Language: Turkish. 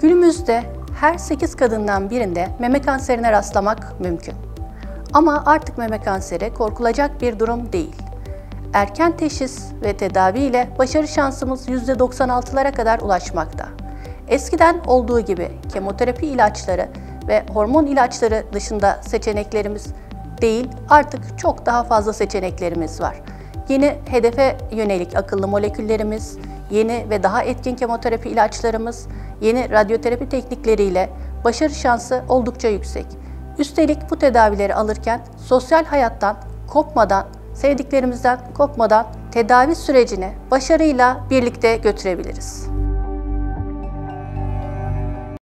Günümüzde her 8 kadından birinde meme kanserine rastlamak mümkün. Ama artık meme kanseri korkulacak bir durum değil. Erken teşhis ve tedavi ile başarı şansımız %96'lara kadar ulaşmakta. Eskiden olduğu gibi kemoterapi ilaçları ve hormon ilaçları dışında seçeneklerimiz değil, artık çok daha fazla seçeneklerimiz var. Yeni hedefe yönelik akıllı moleküllerimiz, yeni ve daha etkin kemoterapi ilaçlarımız, yeni radyoterapi teknikleriyle başarı şansı oldukça yüksek. Üstelik bu tedavileri alırken sosyal hayattan kopmadan, sevdiklerimizden kopmadan tedavi sürecini başarıyla birlikte götürebiliriz.